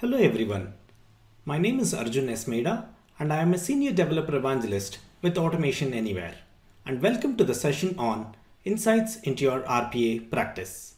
Hello everyone. My name is Arjun S. Meda and I am a senior developer evangelist with Automation Anywhere. And welcome to the session on Insights into your RPA practice.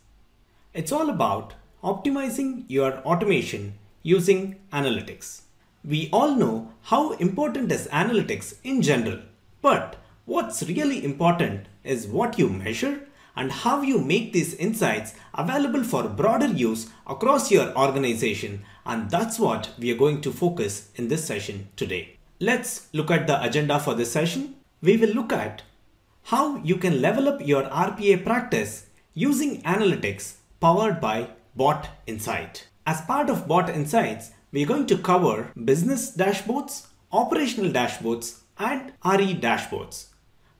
It's all about optimizing your automation using analytics. We all know how important is analytics in general, but what's really important is what you measure and how you make these insights available for broader use across your organization and that's what we are going to focus in this session today. Let's look at the agenda for this session. We will look at how you can level up your RPA practice using analytics powered by Bot Insight. As part of Bot Insights, we are going to cover business dashboards, operational dashboards, and AARI dashboards.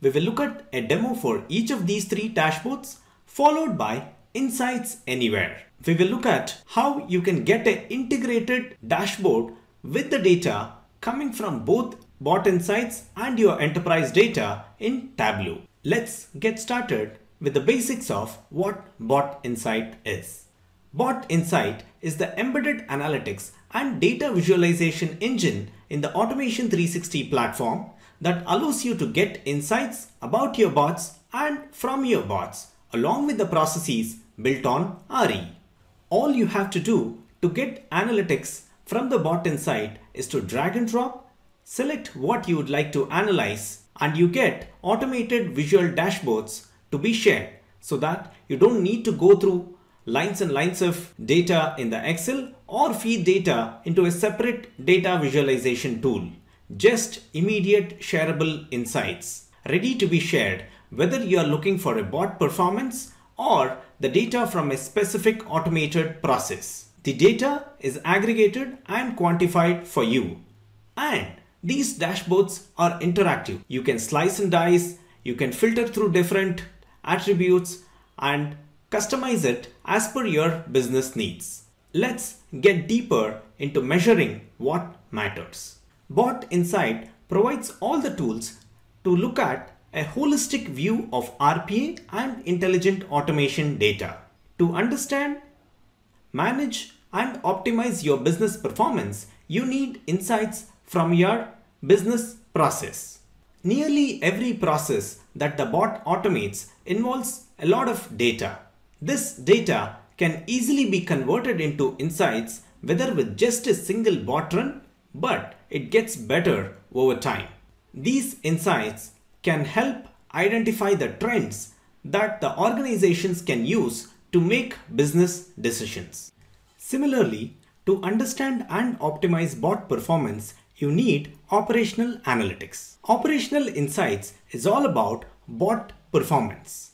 We will look at a demo for each of these three dashboards followed by Insights Anywhere. We will look at how you can get an integrated dashboard with the data coming from both Bot Insights and your enterprise data in Tableau. Let's get started with the basics of what Bot Insight is. Bot Insight is the embedded analytics and data visualization engine in the Automation 360 platform that allows you to get insights about your bots and from your bots along with the processes built on AARI. All you have to do to get analytics from the bot insight is to drag and drop, select what you would like to analyze and you get automated visual dashboards to be shared so that you don't need to go through lines and lines of data in the Excel or feed data into a separate data visualization tool just immediate shareable insights ready to be shared whether you are looking for a bot performance or the data from a specific automated process. The data is aggregated and quantified for you. And these dashboards are interactive. You can slice and dice, you can filter through different attributes and customize it as per your business needs. Let's get deeper into measuring what matters. Bot Insight provides all the tools to look at a holistic view of RPA and intelligent automation data. To understand, manage, and optimize your business performance, you need insights from your business process. Nearly every process that the bot automates involves a lot of data. This data can easily be converted into insights whether with just a single bot run but it gets better over time. These insights can help identify the trends that the organizations can use to make business decisions. Similarly, to understand and optimize bot performance, you need operational analytics. Operational insights is all about bot performance.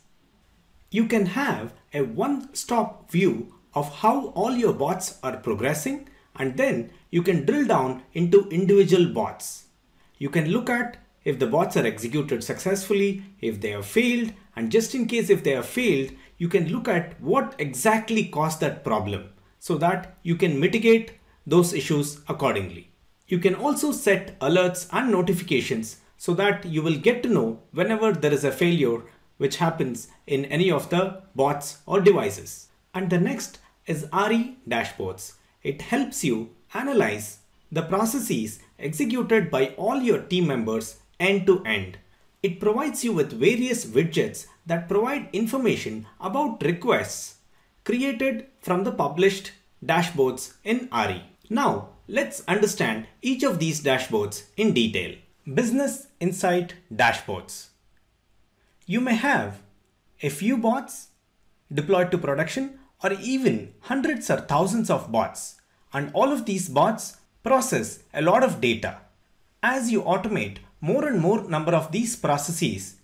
You can have a one-stop view of how all your bots are progressing and then you can drill down into individual bots. You can look at if the bots are executed successfully, if they have failed, and just in case if they have failed, you can look at what exactly caused that problem so that you can mitigate those issues accordingly. You can also set alerts and notifications so that you will get to know whenever there is a failure which happens in any of the bots or devices. And the next is AARI dashboards. It helps you analyze the processes executed by all your team members end to end. It provides you with various widgets that provide information about requests created from the published dashboards in AARI. Now, let's understand each of these dashboards in detail. Business Insight Dashboards. You may have a few bots deployed to production or even hundreds or thousands of bots and all of these bots process a lot of data. As you automate more and more number of these processes,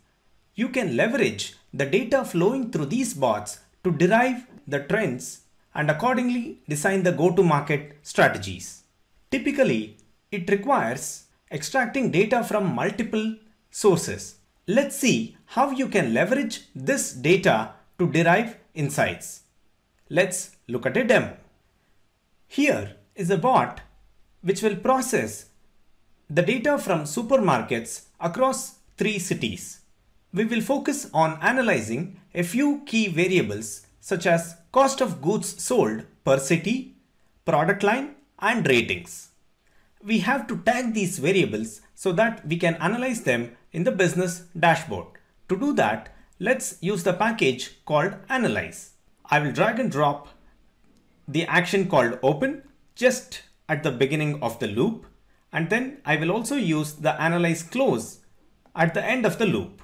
you can leverage the data flowing through these bots to derive the trends and accordingly design the go-to-market strategies. Typically, it requires extracting data from multiple sources. Let's see how you can leverage this data to derive insights. Let's look at a demo. Here is a bot which will process the data from supermarkets across three cities. We will focus on analyzing a few key variables such as cost of goods sold per city, product line, and ratings. We have to tag these variables so that we can analyze them in the business dashboard. To do that, let's use the package called analyze. I will drag and drop the action called open just at the beginning of the loop and then I will also use the analyze close at the end of the loop.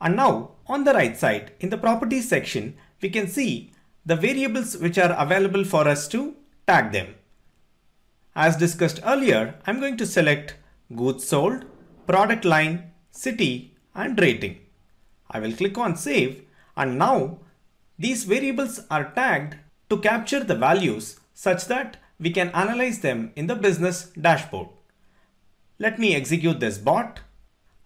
And now on the right side in the properties section, we can see the variables which are available for us to tag them. As discussed earlier, I'm going to select goods sold, product line, city and rating. I will click on save and now these variables are tagged to capture the values such that we can analyze them in the business dashboard. Let me execute this bot.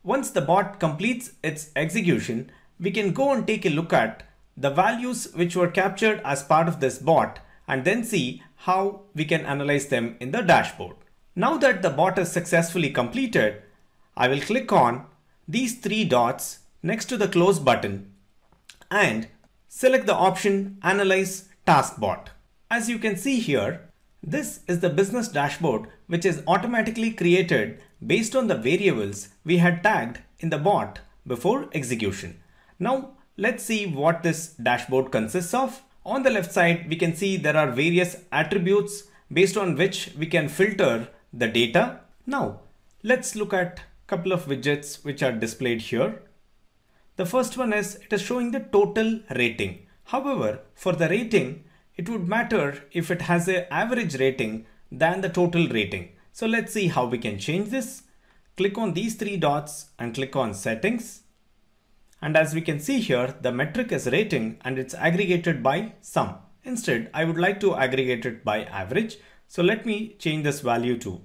Once the bot completes its execution, we can go and take a look at the values which were captured as part of this bot and then see how we can analyze them in the dashboard. Now that the bot is successfully completed, I will click on these three dots next to the close button and select the option Analyze Task Bot. As you can see here, this is the business dashboard which is automatically created based on the variables we had tagged in the bot before execution. Now let's see what this dashboard consists of. On the left side, we can see there are various attributes based on which we can filter the data. Now let's look at a couple of widgets which are displayed here. The first one is it is showing the total rating. However, for the rating, it would matter if it has an average rating than the total rating. So let's see how we can change this. Click on these three dots and click on settings. And as we can see here, the metric is rating and it's aggregated by sum. Instead, I would like to aggregate it by average. So let me change this value to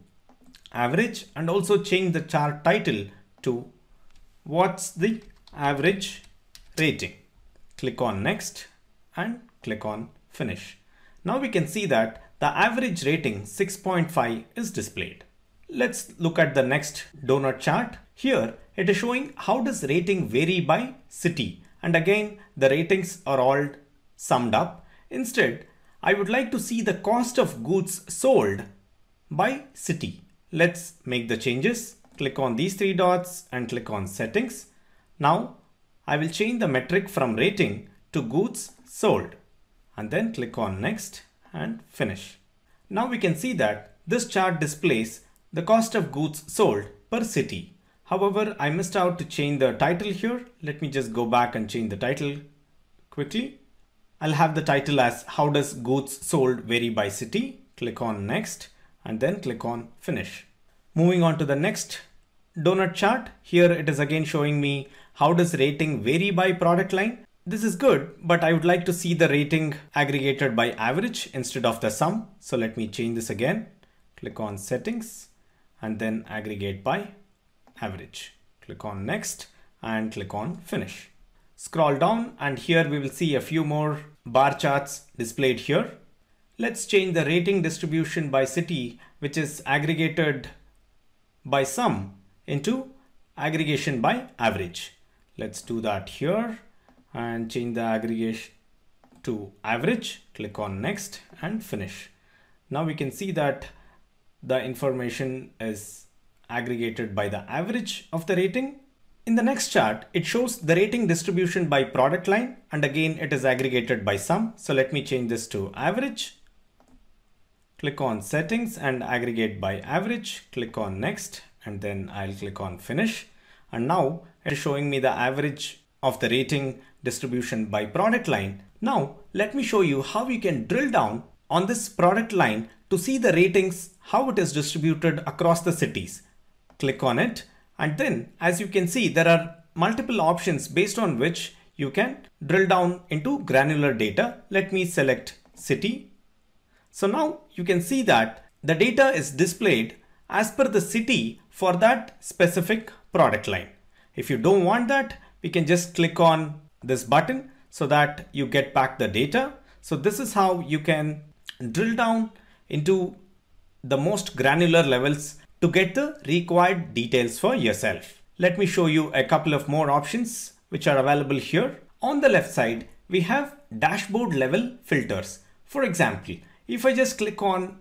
average and also change the chart title to what's the average rating. Click on next and click on finish. Now we can see that the average rating 6.5 is displayed. Let's look at the next donut chart. Here it is showing how does rating vary by city and again the ratings are all summed up. Instead I would like to see the cost of goods sold by city. Let's make the changes. Click on these three dots and click on settings. Now I will change the metric from rating to goods sold and then click on next and finish. Now we can see that this chart displays the cost of goods sold per city. However, I missed out to change the title here. Let me just go back and change the title quickly. I'll have the title as how does goods sold vary by city. Click on next and then click on finish. Moving on to the next donut chart. Here it is again showing me how does rating vary by product line. This is good, but I would like to see the rating aggregated by average instead of the sum. So let me change this again. Click on settings and then aggregate by average. Click on next and click on finish. Scroll down and here we will see a few more bar charts displayed here. Let's change the rating distribution by city, which is aggregated by sum into aggregation by average. Let's do that here and change the aggregation to average. Click on next and finish. Now we can see that the information is aggregated by the average of the rating. In the next chart it shows the rating distribution by product line and again it is aggregated by sum. So let me change this to average. Click on settings and aggregate by average. Click on next and then I'll click on finish. And now it is showing me the average of the rating distribution by product line. Now let me show you how you can drill down on this product line to see the ratings, how it is distributed across the cities. Click on it and then as you can see there are multiple options based on which you can drill down into granular data. Let me select city. So now you can see that the data is displayed as per the city for that specific product line. If you don't want that, we can just click on this button so that you get back the data. So this is how you can drill down into the most granular levels to get the required details for yourself. Let me show you a couple of more options which are available here. On the left side, we have dashboard level filters. For example, if I just click on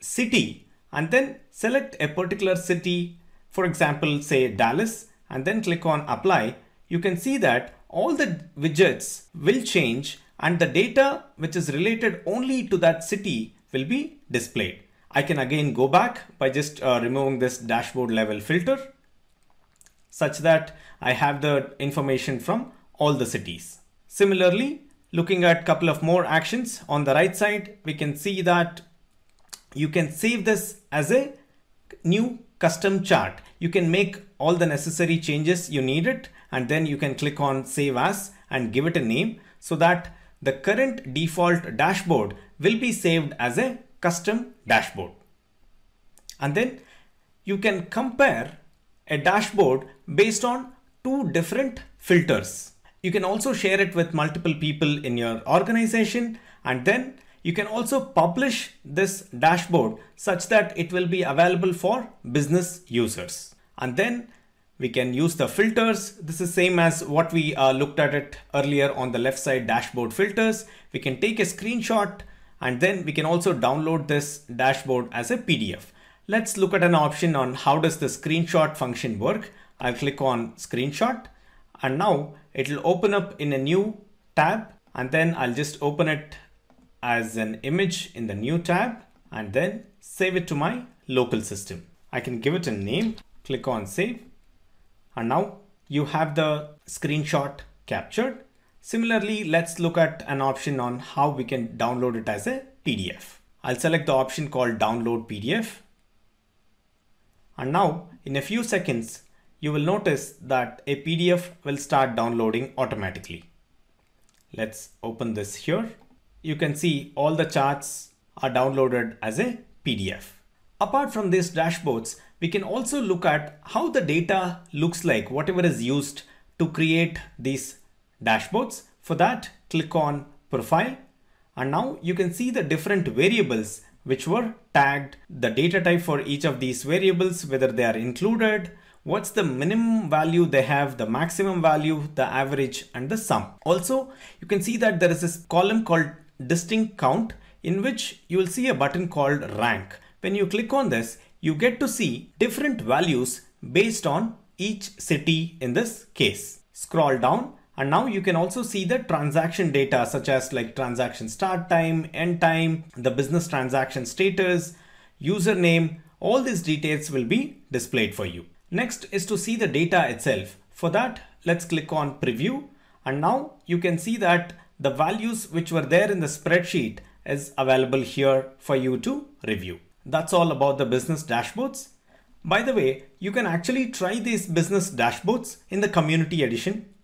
city and then select a particular city, for example, say Dallas, and then click on apply, you can see that all the widgets will change and the data which is related only to that city will be displayed. I can again go back by just uh, removing this dashboard level filter such that I have the information from all the cities. Similarly, looking at a couple of more actions on the right side, we can see that you can save this as a new custom chart. You can make all the necessary changes you need it and then you can click on save as and give it a name so that the current default dashboard will be saved as a custom dashboard. And then you can compare a dashboard based on two different filters. You can also share it with multiple people in your organization and then you can also publish this dashboard such that it will be available for business users. And then we can use the filters. This is same as what we uh, looked at it earlier on the left side dashboard filters. We can take a screenshot and then we can also download this dashboard as a PDF. Let's look at an option on how does the screenshot function work. I'll click on screenshot and now it will open up in a new tab and then I'll just open it as an image in the new tab and then save it to my local system. I can give it a name, click on save and now you have the screenshot captured. Similarly, let's look at an option on how we can download it as a PDF. I'll select the option called download PDF and now in a few seconds, you will notice that a PDF will start downloading automatically. Let's open this here. You can see all the charts are downloaded as a PDF. Apart from these dashboards, we can also look at how the data looks like, whatever is used to create these dashboards. For that, click on profile and now you can see the different variables which were tagged, the data type for each of these variables, whether they are included, what's the minimum value they have, the maximum value, the average and the sum. Also, you can see that there is this column called distinct count in which you will see a button called rank. When you click on this, you get to see different values based on each city in this case. Scroll down and now you can also see the transaction data such as like transaction start time, end time, the business transaction status, username, all these details will be displayed for you. Next is to see the data itself. For that, let's click on preview. And now you can see that the values which were there in the spreadsheet is available here for you to review. That's all about the business dashboards. By the way, you can actually try these business dashboards in the community edition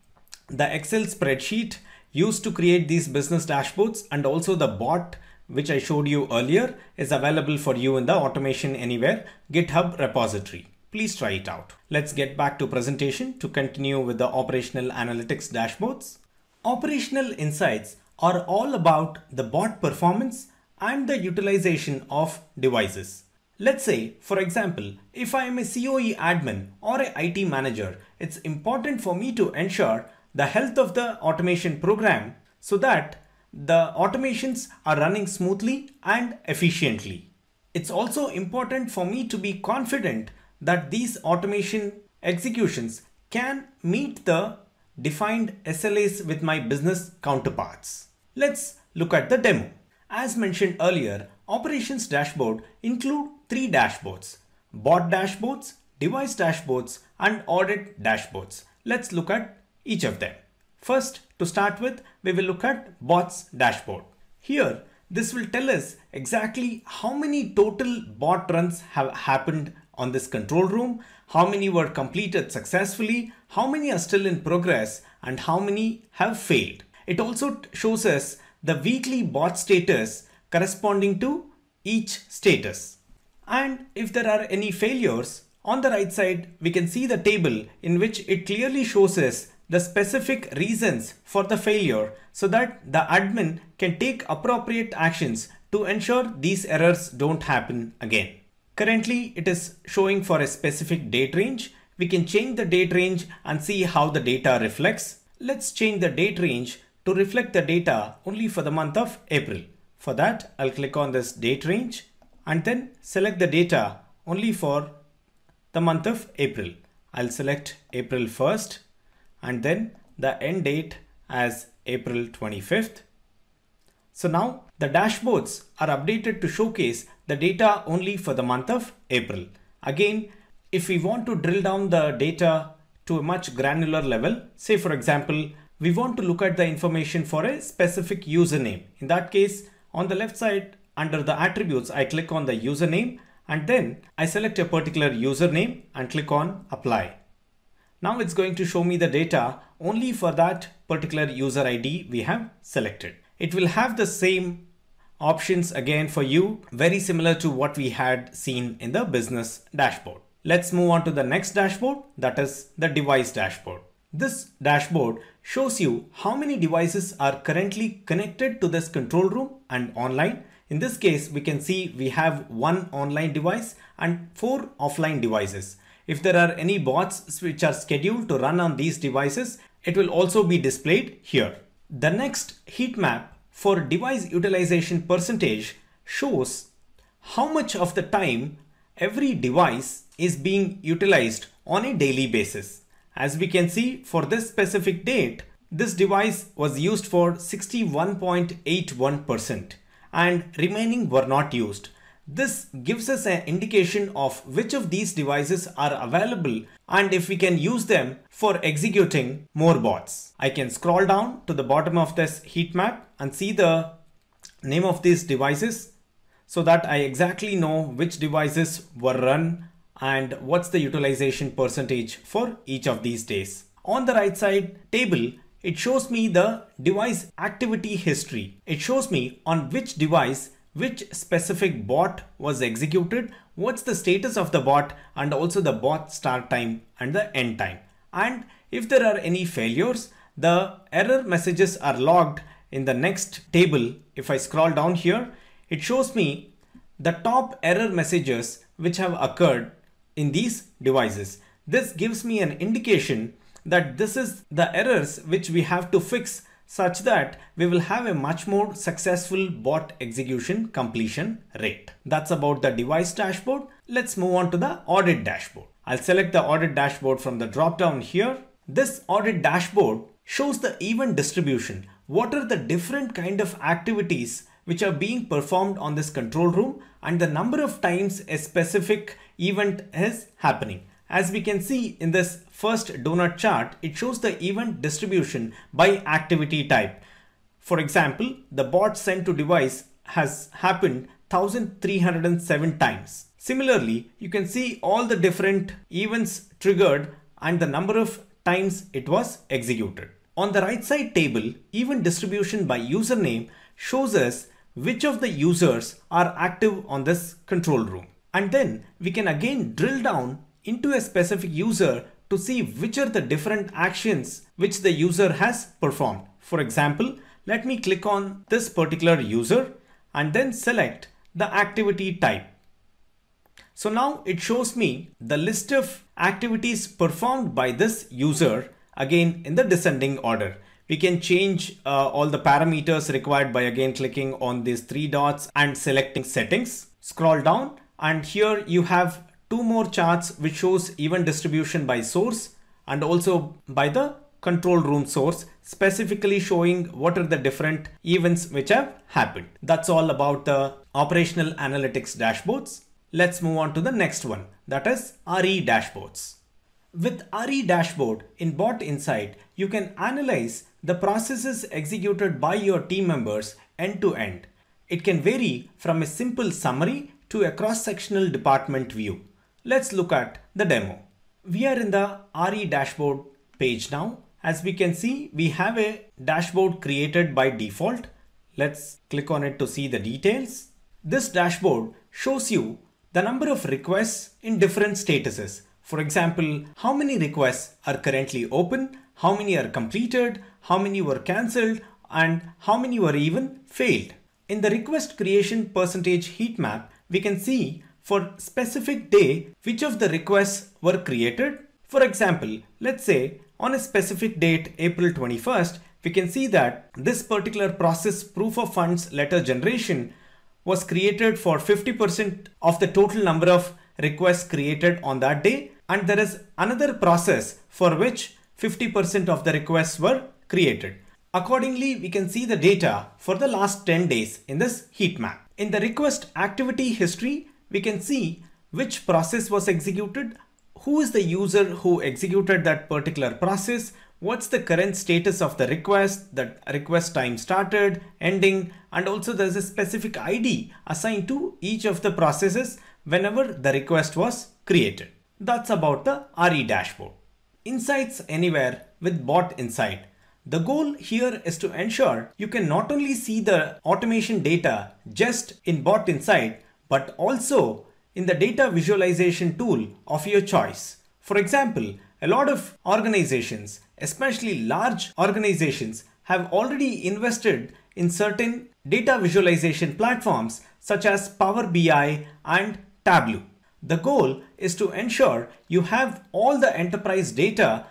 the Excel spreadsheet used to create these business dashboards and also the bot which I showed you earlier is available for you in the Automation Anywhere GitHub repository. Please try it out. Let's get back to presentation to continue with the operational analytics dashboards. Operational insights are all about the bot performance and the utilization of devices. Let's say, for example, if I am a COE admin or a IT manager, it's important for me to ensure the health of the automation program so that the automations are running smoothly and efficiently. It's also important for me to be confident that these automation executions can meet the defined SLAs with my business counterparts. Let's look at the demo. As mentioned earlier, operations dashboard include three dashboards, bot dashboards, device dashboards, and audit dashboards. Let's look at each of them. First, to start with, we will look at bots dashboard. Here, this will tell us exactly how many total bot runs have happened on this control room, how many were completed successfully, how many are still in progress, and how many have failed. It also shows us the weekly bot status corresponding to each status. And if there are any failures, on the right side, we can see the table in which it clearly shows us the specific reasons for the failure so that the admin can take appropriate actions to ensure these errors don't happen again. Currently, it is showing for a specific date range. We can change the date range and see how the data reflects. Let's change the date range to reflect the data only for the month of April. For that, I'll click on this date range and then select the data only for the month of April. I'll select April 1st and then the end date as April 25th. So now the dashboards are updated to showcase the data only for the month of April. Again, if we want to drill down the data to a much granular level, say for example, we want to look at the information for a specific username. In that case, on the left side under the attributes, I click on the username and then I select a particular username and click on apply. Now it's going to show me the data only for that particular user ID we have selected. It will have the same options again for you, very similar to what we had seen in the business dashboard. Let's move on to the next dashboard, that is the device dashboard. This dashboard shows you how many devices are currently connected to this control room and online. In this case, we can see we have one online device and four offline devices. If there are any bots which are scheduled to run on these devices, it will also be displayed here. The next heat map for device utilization percentage shows how much of the time every device is being utilized on a daily basis. As we can see for this specific date, this device was used for 61.81% and remaining were not used. This gives us an indication of which of these devices are available and if we can use them for executing more bots. I can scroll down to the bottom of this heat map and see the name of these devices so that I exactly know which devices were run and what's the utilization percentage for each of these days. On the right side table, it shows me the device activity history. It shows me on which device which specific bot was executed, what's the status of the bot and also the bot start time and the end time. And if there are any failures, the error messages are logged in the next table. If I scroll down here, it shows me the top error messages which have occurred in these devices. This gives me an indication that this is the errors which we have to fix such that we will have a much more successful bot execution completion rate. That's about the device dashboard. Let's move on to the audit dashboard. I'll select the audit dashboard from the drop down here. This audit dashboard shows the event distribution. What are the different kind of activities which are being performed on this control room and the number of times a specific event is happening. As we can see in this first donut chart, it shows the event distribution by activity type. For example, the bot sent to device has happened 1307 times. Similarly, you can see all the different events triggered and the number of times it was executed. On the right side table, event distribution by username shows us which of the users are active on this control room. And then we can again drill down into a specific user to see which are the different actions which the user has performed. For example, let me click on this particular user and then select the activity type. So now it shows me the list of activities performed by this user again in the descending order. We can change uh, all the parameters required by again clicking on these three dots and selecting settings. Scroll down and here you have two more charts which shows event distribution by source and also by the control room source specifically showing what are the different events which have happened. That's all about the operational analytics dashboards. Let's move on to the next one that is AARI dashboards. With AARI dashboard in Bot Insight, you can analyze the processes executed by your team members end to end. It can vary from a simple summary to a cross-sectional department view. Let's look at the demo. We are in the AARI dashboard page now. As we can see, we have a dashboard created by default. Let's click on it to see the details. This dashboard shows you the number of requests in different statuses. For example, how many requests are currently open, how many are completed, how many were cancelled, and how many were even failed. In the request creation percentage heat map, we can see for specific day which of the requests were created. For example, let's say on a specific date, April 21st, we can see that this particular process proof of funds letter generation was created for 50% of the total number of requests created on that day. And there is another process for which 50% of the requests were created. Accordingly, we can see the data for the last 10 days in this heat map. In the request activity history, we can see which process was executed, who is the user who executed that particular process, what's the current status of the request, the request time started, ending, and also there's a specific ID assigned to each of the processes whenever the request was created. That's about the AARI dashboard. Insights Anywhere with Bot Insight. The goal here is to ensure you can not only see the automation data just in Bot Insight, but also in the data visualization tool of your choice. For example, a lot of organizations, especially large organizations, have already invested in certain data visualization platforms such as Power BI and Tableau. The goal is to ensure you have all the enterprise data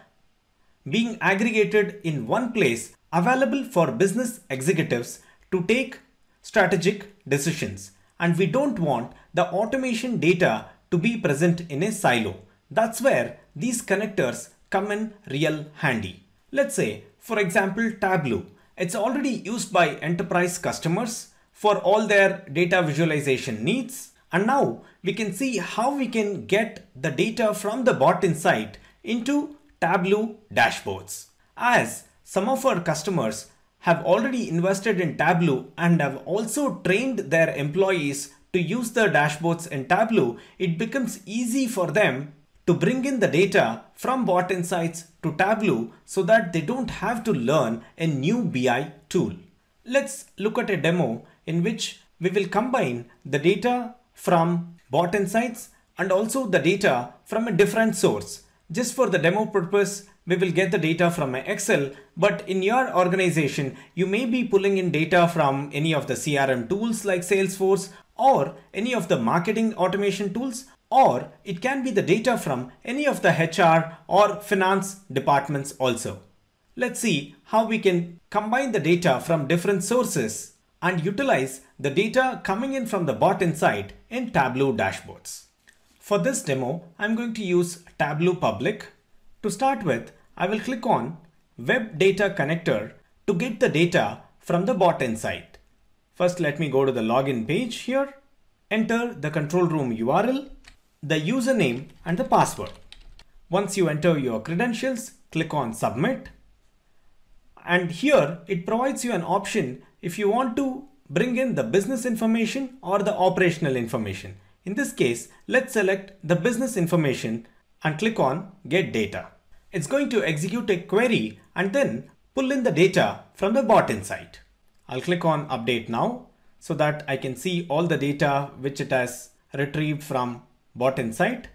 being aggregated in one place available for business executives to take strategic decisions. And we don't want the automation data to be present in a silo. That's where these connectors come in real handy. Let's say, for example, Tableau. It's already used by enterprise customers for all their data visualization needs. And now we can see how we can get the data from the bot insight into Tableau dashboards. As some of our customers have already invested in Tableau and have also trained their employees to use the dashboards in Tableau, it becomes easy for them to bring in the data from Bot Insights to Tableau so that they don't have to learn a new BI tool. Let's look at a demo in which we will combine the data from Bot Insights and also the data from a different source. Just for the demo purpose, we will get the data from my Excel, but in your organization, you may be pulling in data from any of the CRM tools like Salesforce or any of the marketing automation tools, or it can be the data from any of the HR or finance departments also. Let's see how we can combine the data from different sources and utilize the data coming in from the bot insight in Tableau dashboards. For this demo, I'm going to use Tableau Public. To start with, I will click on Web Data Connector to get the data from the bot insight. First, let me go to the login page here, enter the control room URL, the username and the password. Once you enter your credentials, click on submit. And here it provides you an option if you want to bring in the business information or the operational information. In this case, let's select the business information and click on get data. It's going to execute a query and then pull in the data from the bot insight. I'll click on update now so that I can see all the data which it has retrieved from bot insight.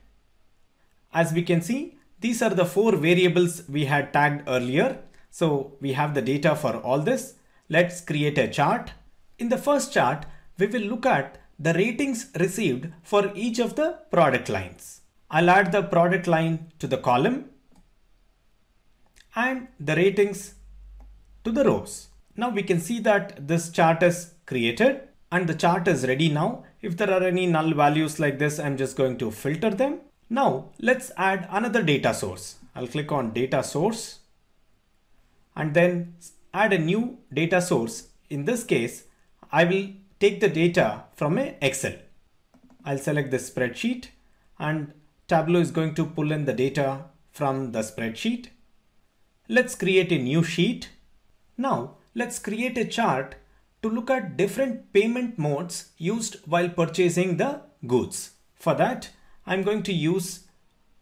As we can see, these are the four variables we had tagged earlier. So we have the data for all this. Let's create a chart. In the first chart, we will look at the ratings received for each of the product lines. I'll add the product line to the column and the ratings to the rows. Now we can see that this chart is created and the chart is ready now. If there are any null values like this, I'm just going to filter them. Now let's add another data source. I'll click on data source and then add a new data source. In this case, I will take the data from a Excel. I'll select the spreadsheet and Tableau is going to pull in the data from the spreadsheet. Let's create a new sheet. Now let's create a chart to look at different payment modes used while purchasing the goods. For that, I'm going to use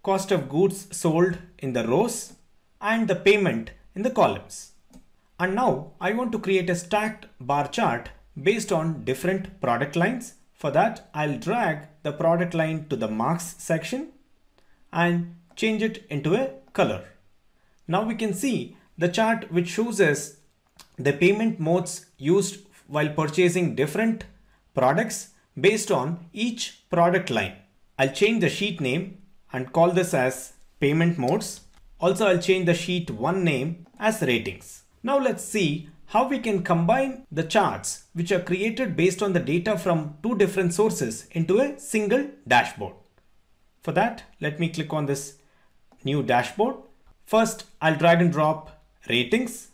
cost of goods sold in the rows and the payment in the columns. And now I want to create a stacked bar chart based on different product lines. For that, I'll drag the product line to the marks section and change it into a color. Now we can see the chart which shows us the payment modes used while purchasing different products based on each product line. I'll change the sheet name and call this as payment modes. Also, I'll change the sheet one name as ratings. Now let's see how we can combine the charts which are created based on the data from two different sources into a single dashboard. For that, let me click on this new dashboard. First, I'll drag and drop ratings.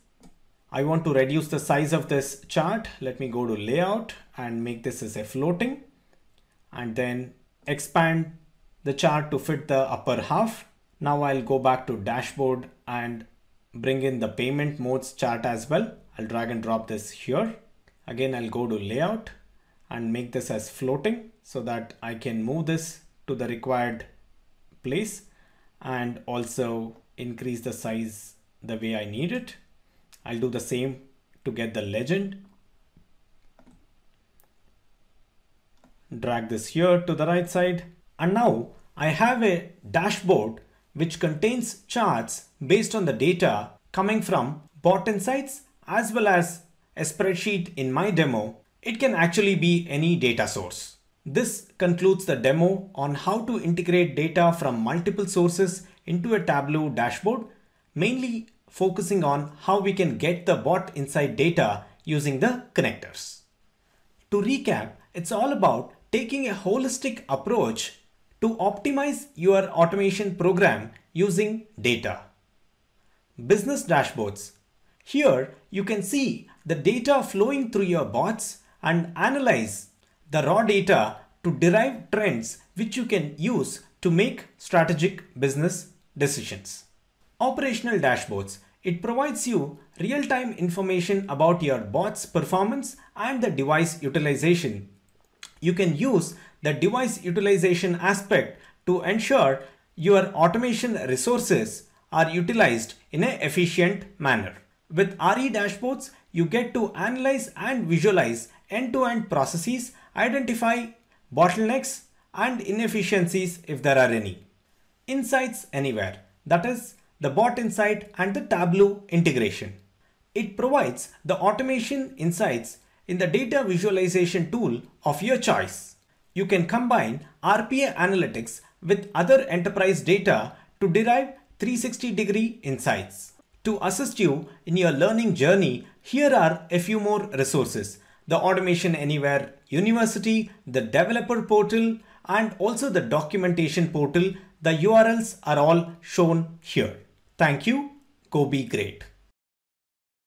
I want to reduce the size of this chart. Let me go to layout and make this as a floating and then expand the chart to fit the upper half. Now I'll go back to dashboard and bring in the payment modes chart as well. I'll drag and drop this here. Again, I'll go to layout and make this as floating so that I can move this to the required place and also increase the size the way I need it. I'll do the same to get the legend. Drag this here to the right side. And now I have a dashboard which contains charts based on the data coming from bot insights as well as a spreadsheet in my demo, it can actually be any data source. This concludes the demo on how to integrate data from multiple sources into a Tableau dashboard, mainly focusing on how we can get the Bot Insight data using the connectors. To recap, it's all about taking a holistic approach to optimize your automation program using data. Business dashboards here you can see the data flowing through your bots and analyze the raw data to derive trends which you can use to make strategic business decisions. Operational dashboards. It provides you real-time information about your bot's performance and the device utilization. You can use the device utilization aspect to ensure your automation resources are utilized in an efficient manner. With AARI dashboards, you get to analyze and visualize end-to-end -end processes, identify bottlenecks and inefficiencies if there are any. Insights Anywhere, that is the bot insight and the Tableau integration. It provides the automation insights in the data visualization tool of your choice. You can combine RPA analytics with other enterprise data to derive 360 degree insights. To assist you in your learning journey, here are a few more resources. The Automation Anywhere University, the Developer Portal, and also the Documentation Portal. The URLs are all shown here. Thank you. Go be great.